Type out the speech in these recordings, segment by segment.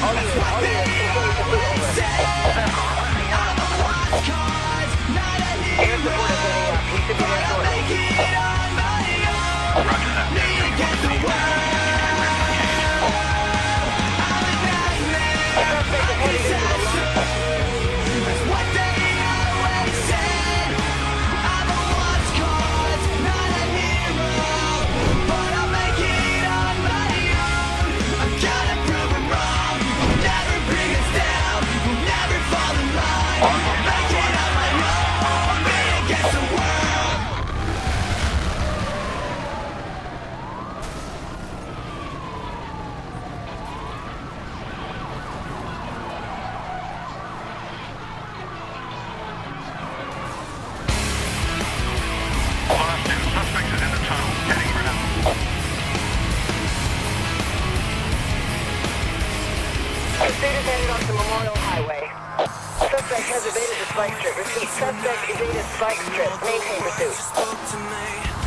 Oh yeah, oh yeah. evaded the spike strip. Repeat, suspect evaded spike strip. Maintain pursuit.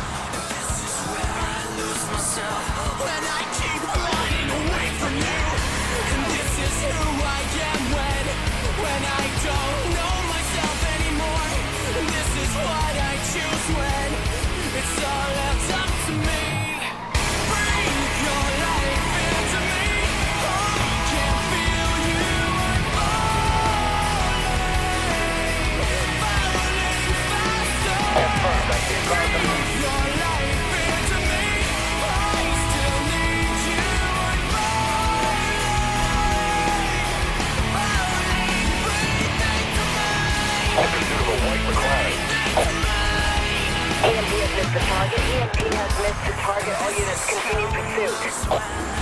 missed the target. All units continue pursuit.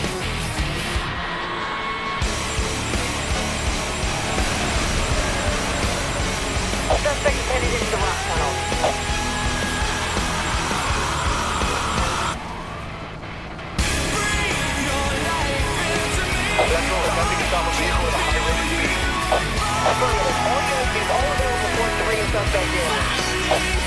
back in.